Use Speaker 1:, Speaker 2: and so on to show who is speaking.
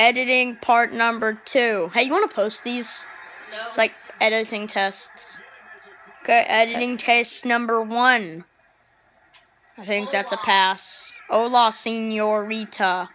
Speaker 1: Editing part number two. Hey, you want to post these?
Speaker 2: No.
Speaker 1: It's like editing tests. Okay, editing test number one. I think that's a pass. Hola, senorita.